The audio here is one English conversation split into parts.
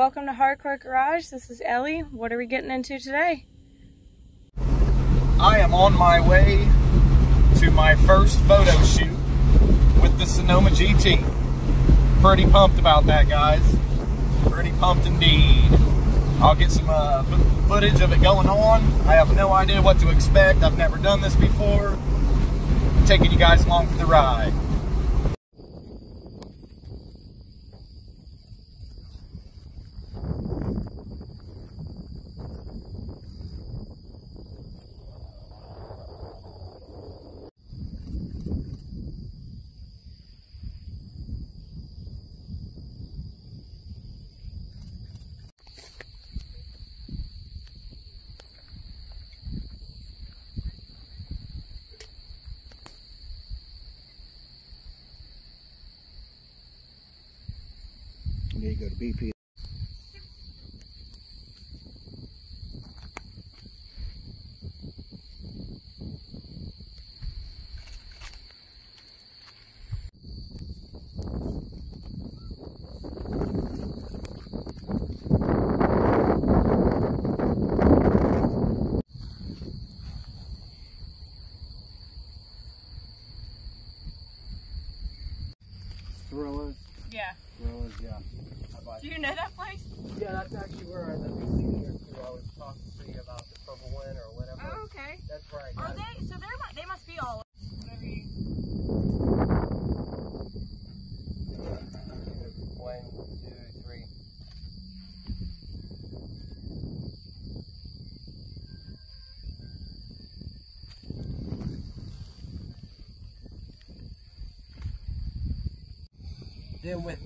Welcome to Hardcore Garage. This is Ellie. What are we getting into today? I am on my way to my first photo shoot with the Sonoma GT. Pretty pumped about that, guys. Pretty pumped indeed. I'll get some uh, footage of it going on. I have no idea what to expect. I've never done this before. I'm taking you guys along for the ride. You go to BP. Thrillers, Yeah. thrillers, yeah. Do you know that place? Yeah, that's actually where I lived in years too. I was talking to you about the purple wind or whatever. Oh, okay. That's where I Are got it. they? So they're they must be all. Whatever you. One, two, three. Then with,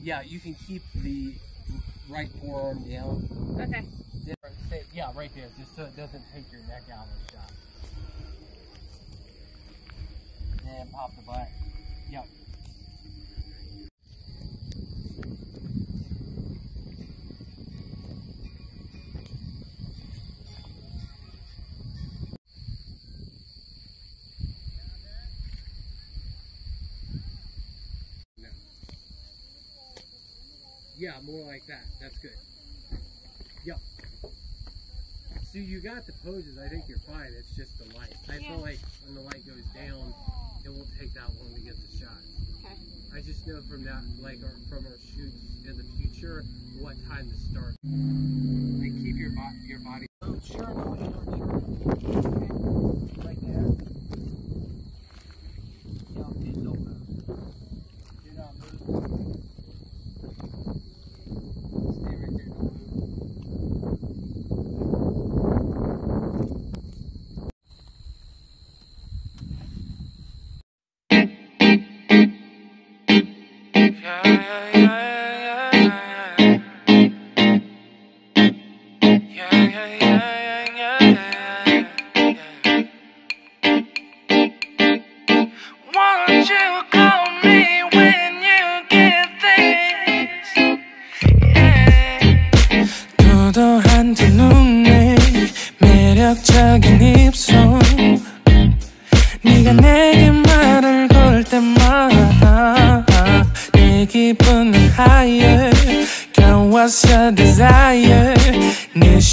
yeah, you can keep the right forearm down. Okay. Then, say- yeah, right there, just so it doesn't take your neck out of the shot. Then pop the butt. Yep. Yeah, more like that. That's good. Yep. So you got the poses. I think you're fine. It's just the light. I Yeah. feel like when the light goes down, it won't take that long to get the shot. Okay. I just know from that, like our, from our shoots in the future, what time to start. And keep your body, your body. Won't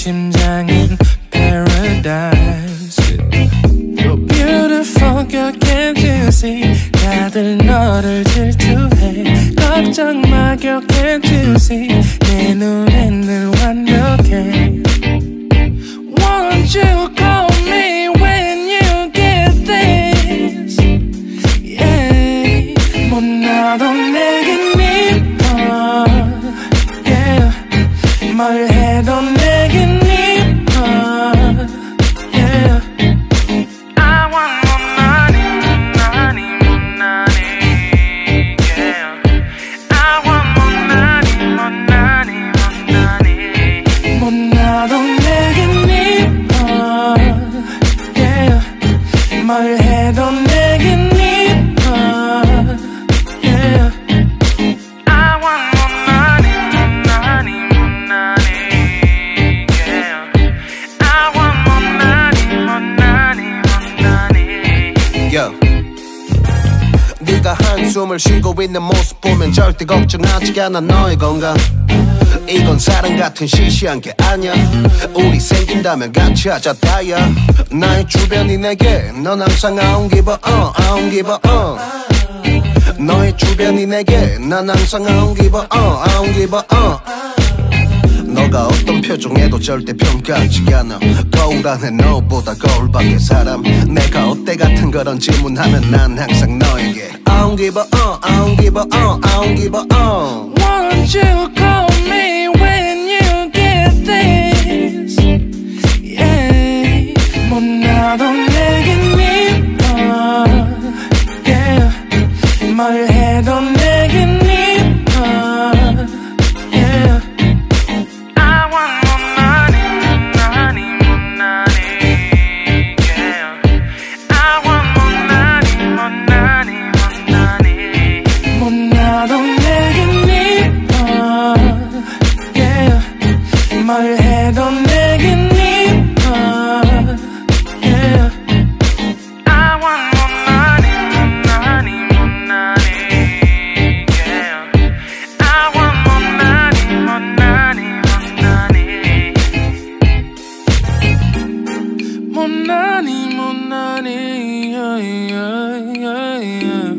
심장은 paradise You're beautiful girl can't you see 다들 너를 질투해 걱정 마 girl can't you see 내 눈 절대 걱정하지 않아 너의 건강. 이건 사랑 같은 시시한 게 아니야. 우리 생긴다면 같이 하자 다야 나의 주변이 내게 넌 항상 I don't give uh 너의 주변이 내게 난 항상 I don't give a uh 너가 어떤 표정에도 절대 평가하지 않아 거울 안에 너보다 거울 밖의 사람 내가 어때 같은 그런 질문하면 난 항상 너에게 I don't give a uh, I don't give a uh, I don't give a uh Won't you call me when you get this? Yeah. 못나도 내겐 이뻐. Yeah. 뭘 해도 내겐 이뻐. More money, yeah, yeah, yeah.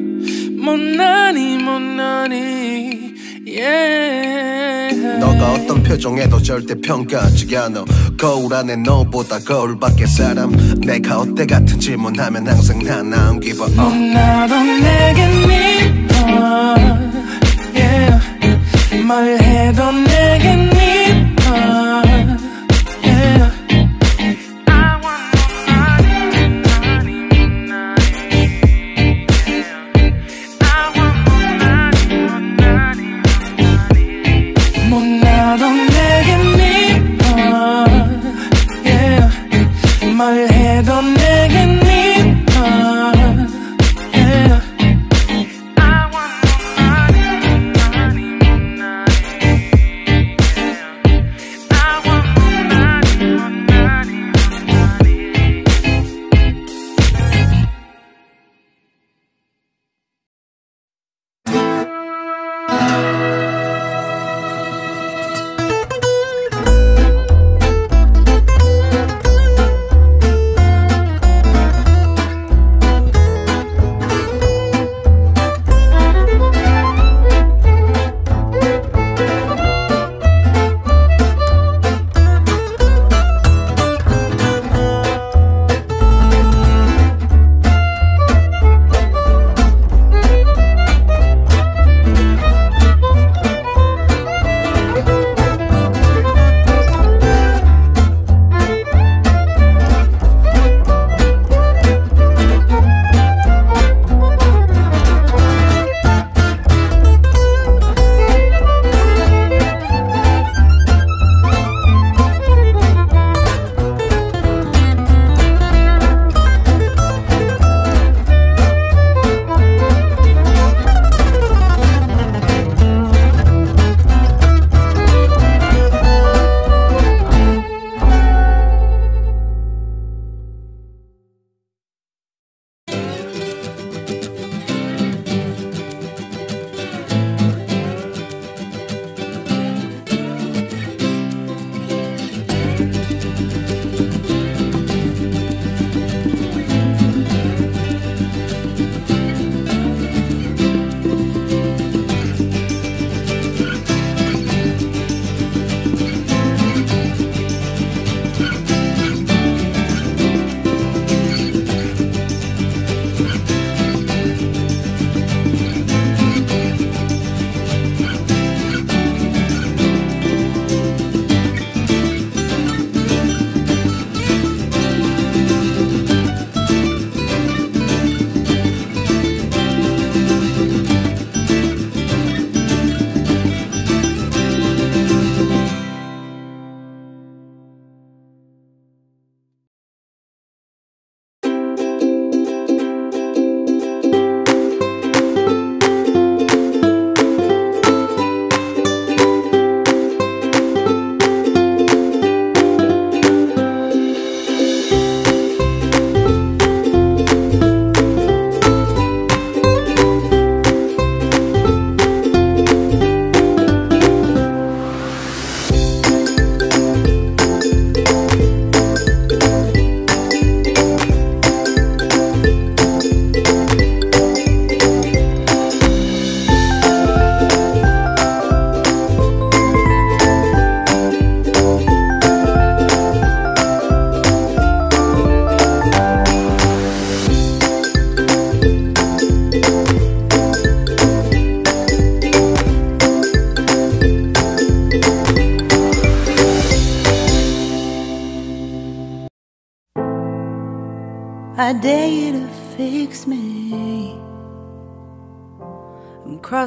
너가 어떤 표정에도 절대 평가하지 않아 거울 안에 너보다 거울 밖의 사람 내가 어때 같은 질문하면 항상 난 I don't give a uh 나도 내겐 이뻐 yeah. 뭘 해도 내겐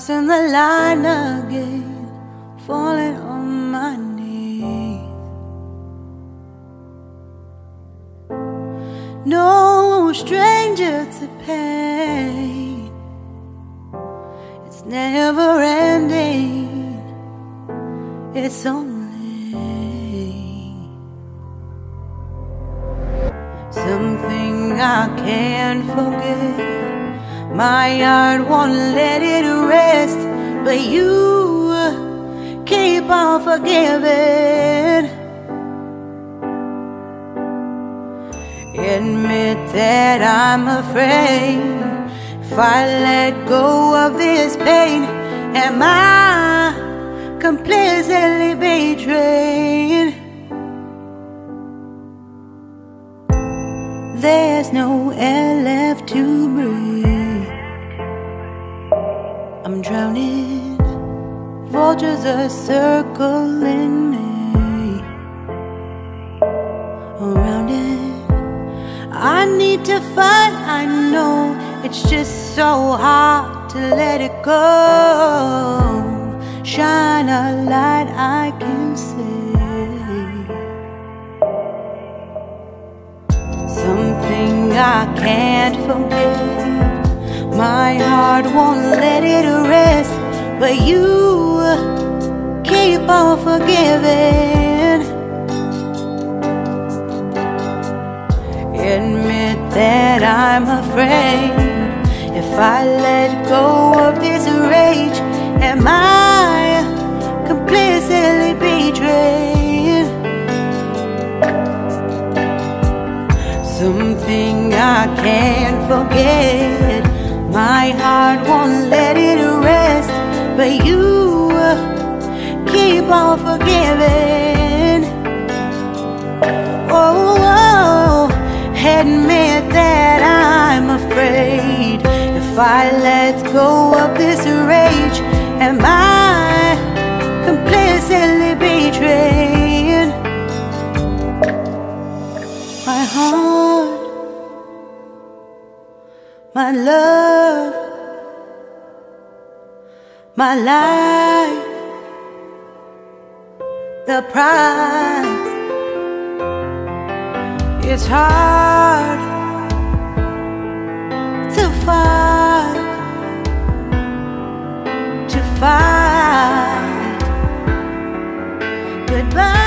crossing the line again, falling on my knees. No stranger to pain, it's never ending, it's only something I can't forget. My heart won't let it rest, but you keep on forgiving. Admit that I'm afraid if I let go of this pain, am I completely betrayed? There's no air left to breathe. I'm drowning. Vultures are circling me. Around it, I need to fight. I know it's just so hard to let it go. Shine a light I can see. Something I can't forget. My heart won't let it rest, but you keep on forgiving. Admit that I'm afraid. If I let go of this rage, am I completely betrayed? Something I can't forget. My heart won't let it rest, but you keep on forgiving. Oh, oh, admit that I'm afraid. If I let go of this rage, am I completely betrayed? My heart, my love, my life, the price. It's hard to fight, to fight. Goodbye.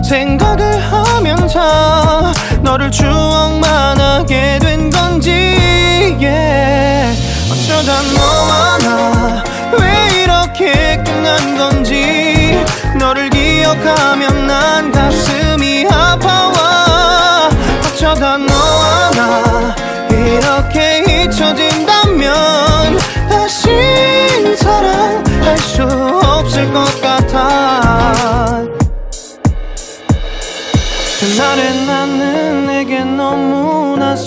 생각을 하면서 너를 추억만 하게 된 건지 yeah. 어쩌다 너와 나 왜 이렇게 끝난 건지 너를 기억하면 난 가슴이 아파와 어쩌다 너와 나 이렇게 잊혀진다면 다시 사랑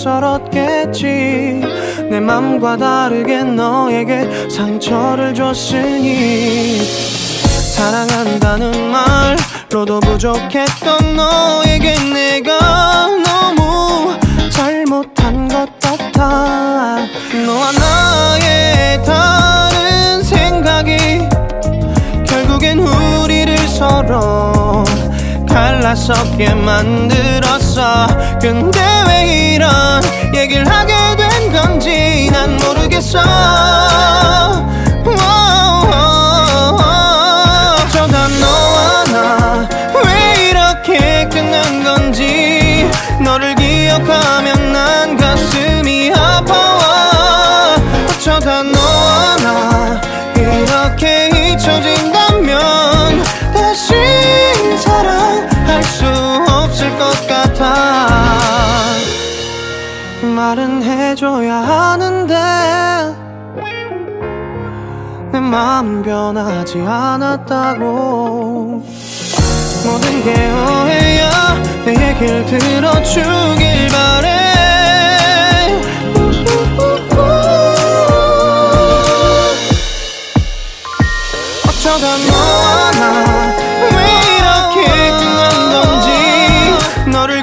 낯설었겠지. 내 맘과 다르게 너에게 상처를 줬으니. 사랑한다는 말로도 부족했던 너에게 내가 너무 잘못한 것 같아. 너와 나의 다른 생각이 결국엔 우리를 서로 갈라서게 만들었어 근데 왜 이런 얘기를 하게 된 건지 난 모르겠어. 어쩌다 너와 나 왜 이렇게 끝난 건지 너를 기억하면 난 가슴이 아파 말은 해줘야 하는데 내 마음 변하지 않았다고. 모든 게 오해야. 내 얘길 들어주길 바래. 어쩌다 너와 나 왜 이렇게 끝난 건지 너를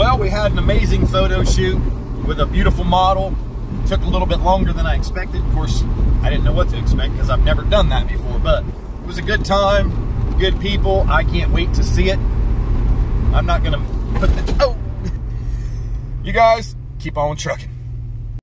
Well, we had an amazing photo shoot with a beautiful model. Took a little bit longer than I expected. Of course, I didn't know what to expect because I've never done that before, but it was a good time, good people. I can't wait to see it. I'm not going to put the. Oh! You guys, keep on trucking.